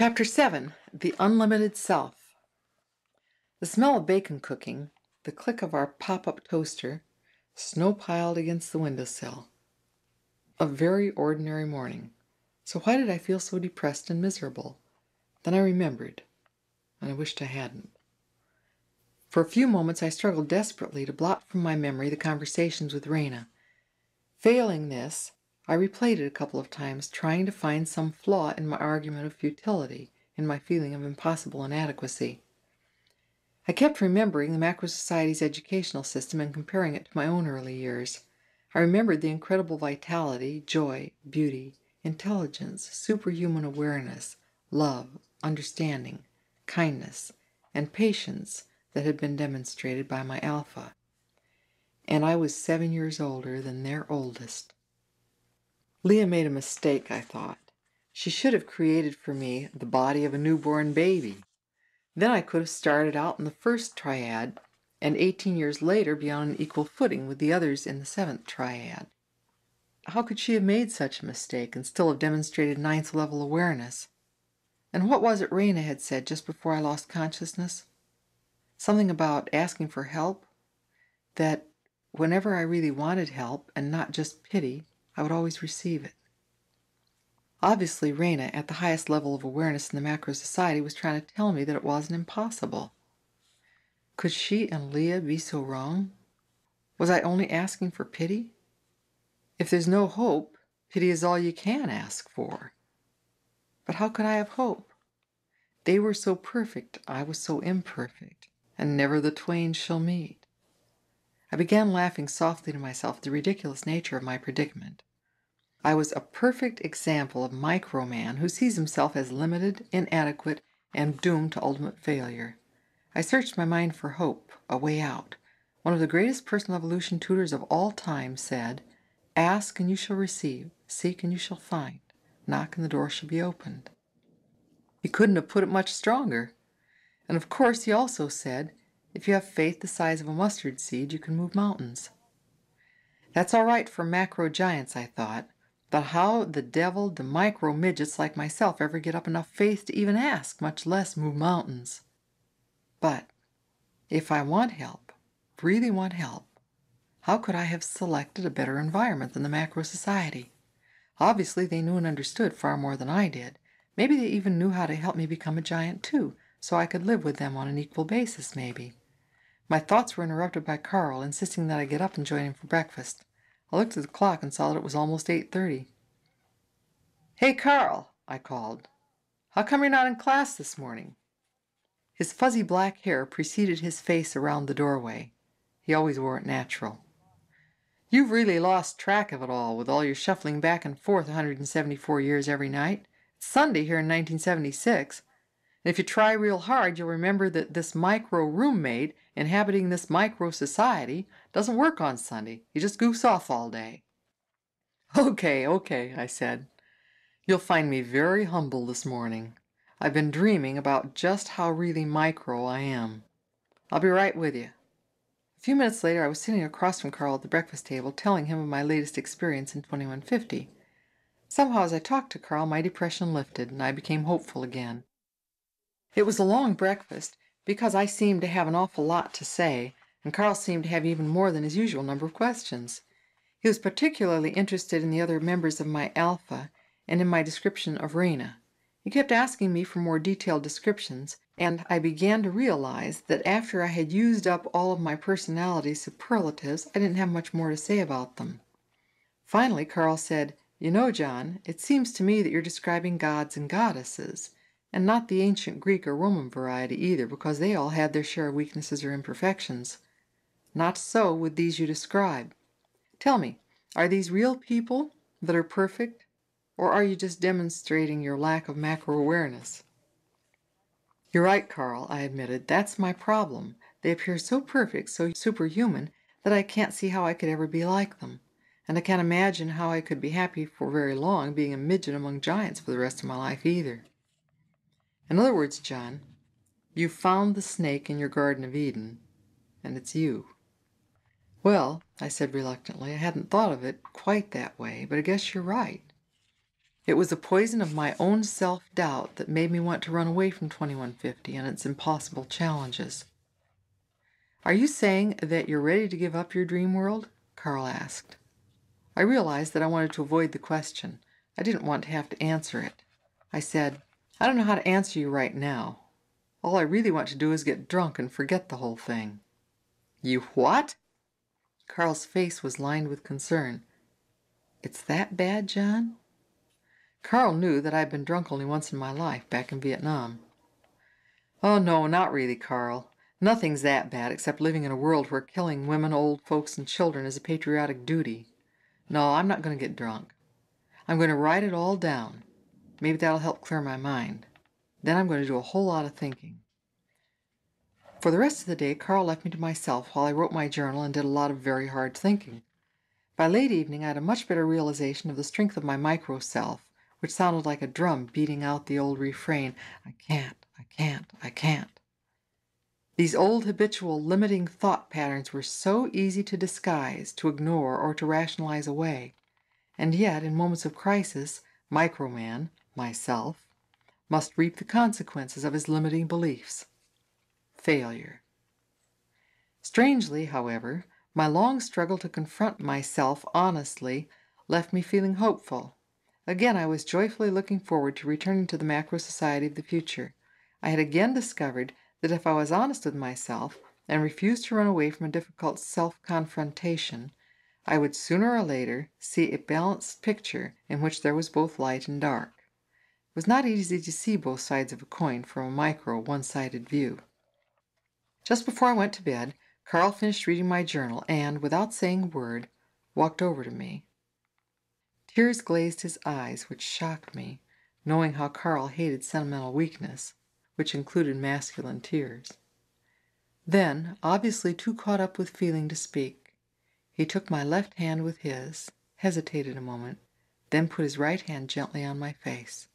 Chapter 7 The Unlimited Self The smell of bacon cooking, the click of our pop up toaster, snow piled against the window sill. A very ordinary morning. So why did I feel so depressed and miserable? Then I remembered, and I wished I hadn't. For a few moments I struggled desperately to blot from my memory the conversations with Rena. Failing this, I replayed it a couple of times, trying to find some flaw in my argument of futility, in my feeling of impossible inadequacy. I kept remembering the Macro Society's educational system and comparing it to my own early years. I remembered the incredible vitality, joy, beauty, intelligence, superhuman awareness, love, understanding, kindness, and patience that had been demonstrated by my Alpha. And I was seven years older than their oldest. Leah made a mistake, I thought. She should have created for me the body of a newborn baby. Then I could have started out in the first triad, and eighteen years later be on an equal footing with the others in the seventh triad. How could she have made such a mistake and still have demonstrated ninth level awareness? And what was it Rena had said just before I lost consciousness? Something about asking for help? That whenever I really wanted help, and not just pity, I would always receive it. Obviously, Rena, at the highest level of awareness in the macro society, was trying to tell me that it wasn't impossible. Could she and Leah be so wrong? Was I only asking for pity? If there's no hope, pity is all you can ask for. But how could I have hope? They were so perfect, I was so imperfect, and never the twain shall meet. I began laughing softly to myself at the ridiculous nature of my predicament. I was a perfect example of micro man who sees himself as limited, inadequate, and doomed to ultimate failure. I searched my mind for hope, a way out. One of the greatest personal evolution tutors of all time said, Ask and you shall receive, seek and you shall find, knock and the door shall be opened. He couldn't have put it much stronger. And of course, he also said, If you have faith the size of a mustard seed, you can move mountains. That's all right for macro giants, I thought. But how the devil do micro midgets like myself ever get up enough faith to even ask, much less move mountains? But if I want help, really want help, how could I have selected a better environment than the macro society? Obviously, they knew and understood far more than I did. Maybe they even knew how to help me become a giant too, so I could live with them on an equal basis, maybe. My thoughts were interrupted by Carl, insisting that I get up and join him for breakfast. I looked at the clock and saw that it was almost 8:30. "Hey, Carl," I called. "How come you're not in class this morning?" His fuzzy black hair preceded his face around the doorway. He always wore it natural. "You've really lost track of it all, with all your shuffling back and forth 174 years every night. It's Sunday here in 1976. And if you try real hard, you'll remember that this micro roommate inhabiting this micro society doesn't work on Sunday. He just goofs off all day. Okay, okay, I said. You'll find me very humble this morning. I've been dreaming about just how really micro I am. I'll be right with you. A few minutes later, I was sitting across from Carl at the breakfast table, telling him of my latest experience in 2150. Somehow, as I talked to Carl, my depression lifted, and I became hopeful again. It was a long breakfast, because I seemed to have an awful lot to say, and Carl seemed to have even more than his usual number of questions. He was particularly interested in the other members of my Alpha and in my description of Rena. He kept asking me for more detailed descriptions, and I began to realize that after I had used up all of my personality superlatives, I didn't have much more to say about them. Finally, Carl said, You know, John, it seems to me that you're describing gods and goddesses and not the ancient Greek or Roman variety either, because they all had their share of weaknesses or imperfections. Not so with these you describe. Tell me, are these real people that are perfect, or are you just demonstrating your lack of macro awareness? You're right, Carl, I admitted. That's my problem. They appear so perfect, so superhuman, that I can't see how I could ever be like them. And I can't imagine how I could be happy for very long being a midget among giants for the rest of my life either. In other words, John, you found the snake in your Garden of Eden, and it's you. Well, I said reluctantly, I hadn't thought of it quite that way, but I guess you're right. It was the poison of my own self doubt that made me want to run away from 2150 and its impossible challenges. Are you saying that you're ready to give up your dream world? Carl asked. I realized that I wanted to avoid the question. I didn't want to have to answer it. I said, I don't know how to answer you right now. All I really want to do is get drunk and forget the whole thing. You what? Carl's face was lined with concern. It's that bad, John? Carl knew that I'd been drunk only once in my life, back in Vietnam. Oh, no, not really, Carl. Nothing's that bad except living in a world where killing women, old folks, and children is a patriotic duty. No, I'm not going to get drunk. I'm going to write it all down. Maybe that'll help clear my mind. Then I'm going to do a whole lot of thinking. For the rest of the day, Carl left me to myself while I wrote my journal and did a lot of very hard thinking. By late evening, I had a much better realization of the strength of my micro self, which sounded like a drum beating out the old refrain I can't, I can't, I can't. These old habitual limiting thought patterns were so easy to disguise, to ignore, or to rationalize away. And yet, in moments of crisis, Microman, myself, must reap the consequences of his limiting beliefs failure. Strangely, however, my long struggle to confront myself honestly left me feeling hopeful. Again, I was joyfully looking forward to returning to the macro society of the future. I had again discovered that if I was honest with myself and refused to run away from a difficult self confrontation, I would sooner or later see a balanced picture in which there was both light and dark. Was not easy to see both sides of a coin from a micro, one sided view. Just before I went to bed, Carl finished reading my journal and, without saying a word, walked over to me. Tears glazed his eyes, which shocked me, knowing how Carl hated sentimental weakness, which included masculine tears. Then, obviously too caught up with feeling to speak, he took my left hand with his, hesitated a moment, then put his right hand gently on my face.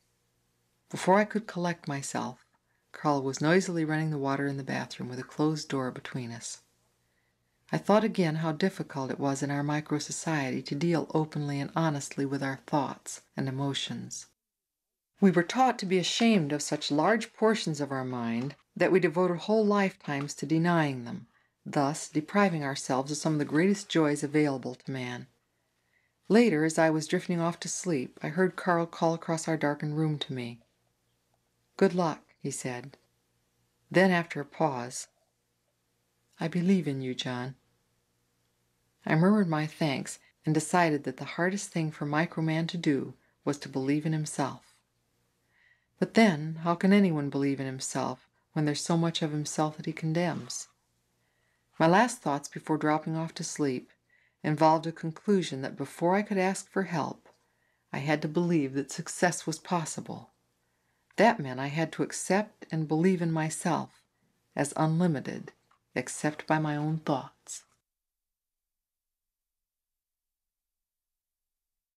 Before I could collect myself, Carl was noisily running the water in the bathroom with a closed door between us. I thought again how difficult it was in our micro society to deal openly and honestly with our thoughts and emotions. We were taught to be ashamed of such large portions of our mind that we devoted whole lifetimes to denying them, thus depriving ourselves of some of the greatest joys available to man. Later, as I was drifting off to sleep, I heard Carl call across our darkened room to me. Good luck he said. Then, after a pause, I believe in you, John. I murmured my thanks and decided that the hardest thing for Microman to do was to believe in himself. But then, how can anyone believe in himself when there's so much of himself that he condemns? My last thoughts before dropping off to sleep involved a conclusion that before I could ask for help, I had to believe that success was possible. That meant I had to accept and believe in myself as unlimited except by my own thoughts.